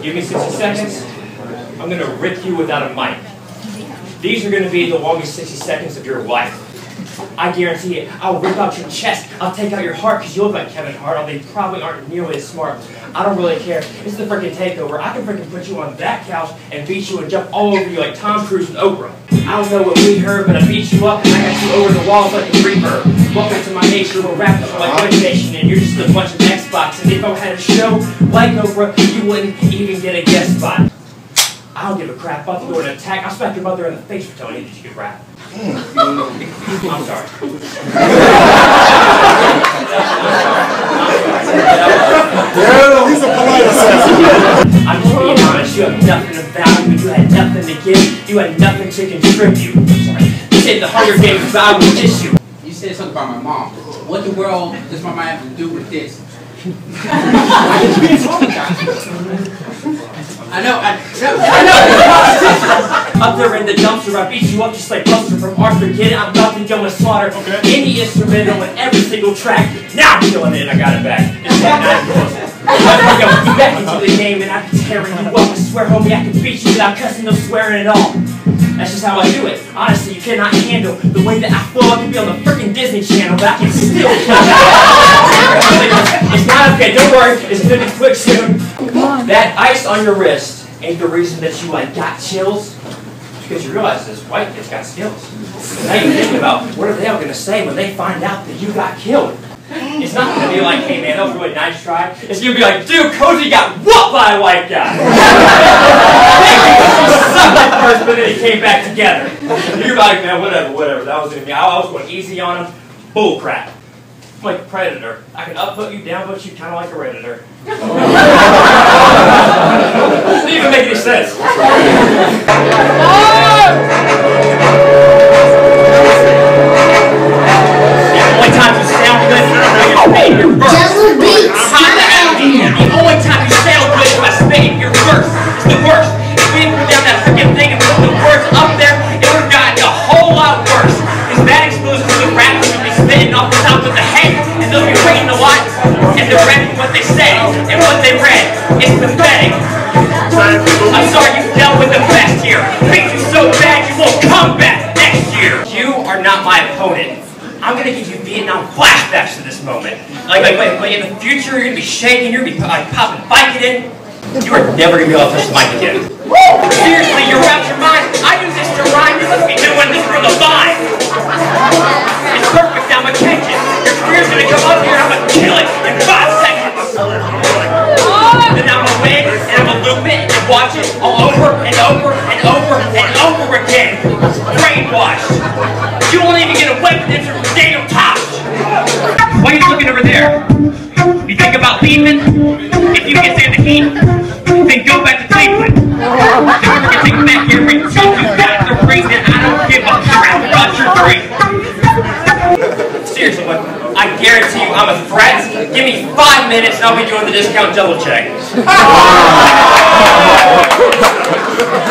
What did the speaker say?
Give me 60 seconds. I'm going to rip you without a mic. These are going to be the longest 60 seconds of your life. I guarantee it. I'll rip out your chest. I'll take out your heart because you look like Kevin Hart, although they probably aren't nearly as smart. I don't really care. This is the freaking takeover. I can freaking put you on that couch and beat you and jump all over you like Tom Cruise and Oprah. I don't know what we heard, but I beat you up and I got you over the walls like a reverb. Welcome to my nation where rap up like PlayStation uh-huh. and you're just a bunch of Xbox. And if I had a show like Oprah, you wouldn't even get a guest spot. I don't give a crap about the door attack. I'll smack your mother in the face for telling you that you could rap. Mm. I'm sorry. He's a polite assassin. I'm just being honest. You have nothing of value. You had nothing to give. You had nothing to contribute. Sorry. You said the Hunger Games vow would diss you. You said something about my mom. What the world does my mom have to do with this? I know, I, know, I know. Up there in the dumpster, I beat you up just like Buster from Arthur Kid. I'm about to go and slaughter any instrumental on every single track. Now I'm killing it I got it back. Back into the game and I'm tearing you up. I swear, homie, I can beat you without cussing no swearing at all. That's just how I do it. Honestly, you cannot handle the way that I flow. I could be on the freaking Disney Channel, but I can still. it's not okay. Don't worry. It's gonna be quick soon. That ice on your wrist ain't the reason that you like got chills. It's because you realize this white kid's got skills. Now you're thinking about what are they all gonna say when they find out that you got killed. It's not gonna be like, hey man, that was a really nice try. It's gonna be like, dude, Cozy got whooped by a white guy. sucked at first, but then he came back together. You're like, man, whatever, whatever. That was gonna be. I was going easy on him. Bull crap. I'm like predator. I can up vote you, down vote you, kind of like a redditor. Doesn't even make any sense. Oh, the worst. If we didn't put down that freaking thing and put the words up there, it would have gotten a whole lot worse. Because that exclusive to the rappers would be spitting off the top of the head, and they'll be reading a lot, and they're rapping what they say and what they read. It's pathetic. I'm sorry you dealt with the best here. Beat you so bad you won't come back next year. You are not my opponent. I'm gonna give you Vietnam flashbacks to this moment. Like, like, like, like in the future, you're gonna be shaking, you're gonna be like popping Vicodin. You are never be able to touch the mic again. Seriously, you're out your mind. I do this to rhyme. You must be doing this for the vibe. It's perfect. I'm gonna catch it. Your career's gonna come up here. I'm gonna kill it in five seconds. Then I'm gonna win, and I'm gonna loop it and watch it all over and over and over and over again. Brainwashed. You won't even get away with this from Daniel Tosh. Why are you looking over there? I'm a threat. Give me five minutes and I'll be doing the discount double check.